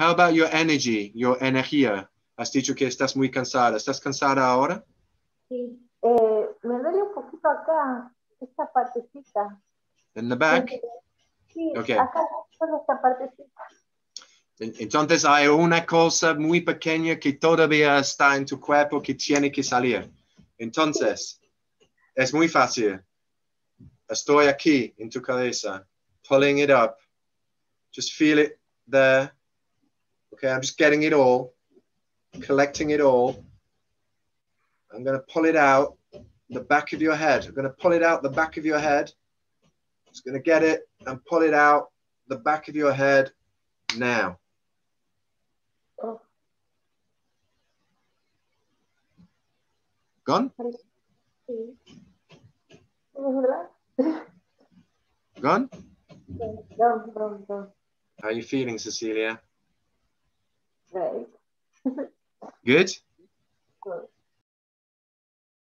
How about your energy, your energía? Has dicho que estás muy cansada. ¿Estás cansada ahora? Sí. Eh, me duele un poquito acá, esta partecita. In the back? Sí, Okay. acá, esta partecita. Entonces hay una cosa muy pequeña que todavía está en tu cuerpo que tiene que salir. Entonces, es muy fácil. Estoy aquí en tu cabeza, pulling it up. Just feel it there. Okay, I'm just getting it all, collecting it all. I'm going to pull it out the back of your head. I'm going to pull it out the back of your head. Just going to get it and pull it out the back of your head now. Oh, Gone? sí. ¿Es verdad? Gone? Don't, don't, don't. How are you feeling, Cecilia? Great. Good?